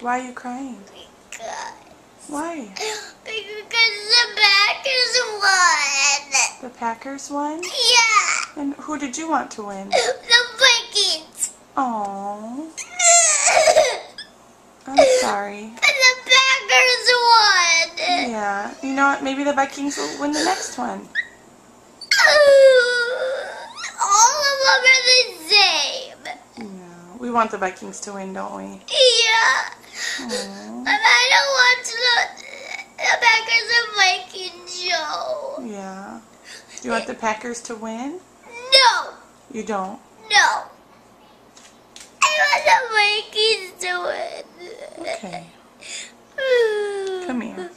Why are you crying? Because, Why? because the Packers won. The Packers won? Yeah, And who did you want to win? the Vikings. Oh, I'm sorry. And the Packers won. Yeah. You know what? Maybe the Vikings will win the next one. All of them are the same. Yeah. We want the Vikings to win, don't we? Yeah. Aw. And I don't want the, the Packers and Vikings show. Yeah. Do you want the Packers to win? No, You don't. no. I want the Vikings to win. Okay. Mm.